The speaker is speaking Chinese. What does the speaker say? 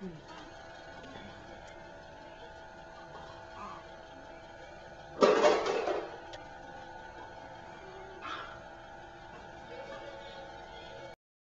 嗯。